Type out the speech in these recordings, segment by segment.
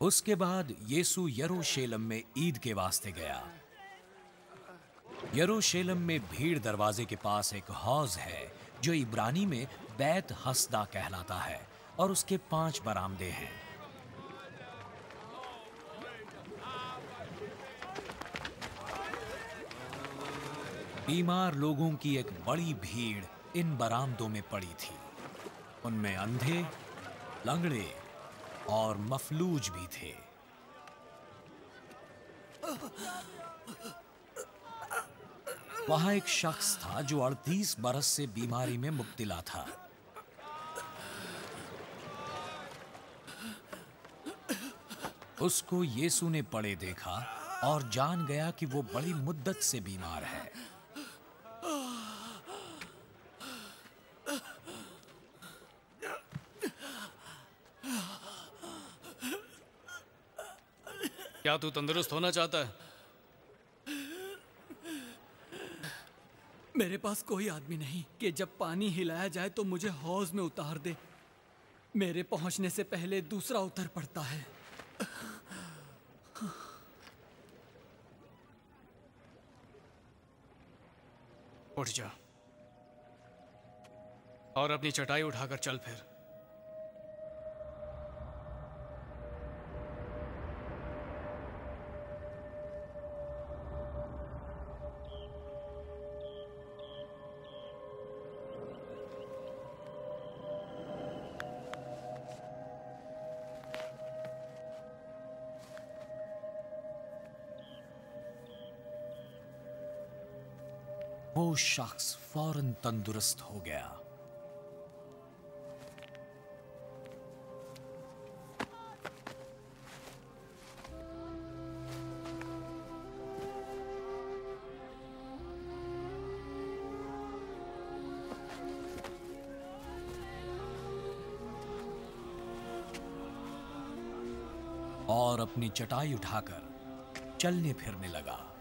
उसके बाद यीशु यरूशलेम में ईद के वास्ते गया। यरूशलेम में भीड़ दरवाजे के पास एक हौज है, जो इब्रानी में बैत हसदा कहलाता है और उसके पाँच बरामदे हैं। बीमार लोगों की एक बड़ी भीड़ इन बरामदों में पड़ी थी। उनमें अंधे, लंगड़े और मफलूज भी थे। वहाँ एक शख्स था जो 38 बरस से बीमारी में मुब्तला था। उसको यीशु ने पड़े देखा और जान गया कि वो बड़ी मुद्दत से बीमार है। क्या तू तंदुरुस्त होना चाहता है? मेरे पास कोई आदमी नहीं कि जब पानी हिलाया जाए तो मुझे हौज में उतार दे। मेरे पहुँचने से पहले दूसरा उतर पड़ता है। उठ जा। और अपनी चटाई उठाकर चल फिर। वो शख्स फ़ौरन तंदुरुस्त हो गया। और अपनी चटाई उठाकर चलने फिरने लगा।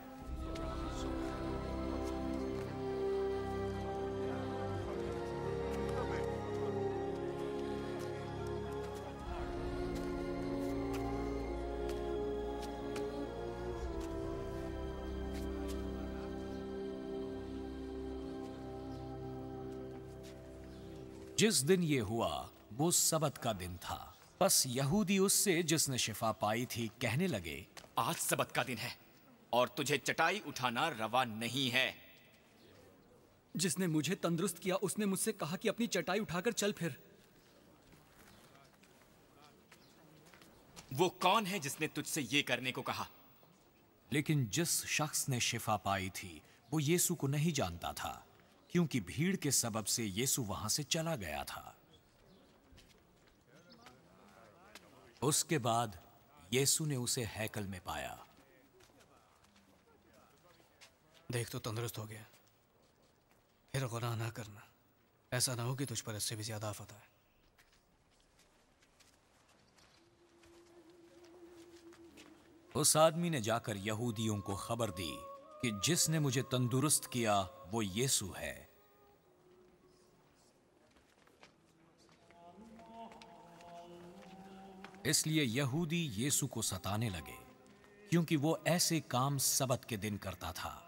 जिस दिन ये हुआ वो सबत का दिन था। बस यहूदी उससे जिसने शिफा पाई थी कहने लगे आज सबत का दिन है और तुझे चटाई उठाना रवा नहीं है। जिसने मुझे तंदुरुस्त किया उसने मुझसे कहा कि अपनी चटाई उठाकर चल फिर। वो कौन है जिसने तुझसे ये करने को कहा? लेकिन जिस शख्स ने शिफा पाई थी वो यीशु को नहीं जानता था। क्योंकि भीड़ के सबब से यीशु वहाँ से चला गया था। उसके बाद यीशु ने उसे हैकल में पाया। देख तो तंदुरुस्त हो गया। फिर गुनाह ना करना। ऐसा ना हो कि तुझ पर इससे भी ज़्यादा आफत आए। उस आदमी ने जाकर यहूदियों को खबर दी कि जिसने मुझे तंदुरुस्त किया वो यीशु है। इसलिए यहूदी यीशु को सताने लगे, क्योंकि वो ऐसे काम सबत के दिन करता था।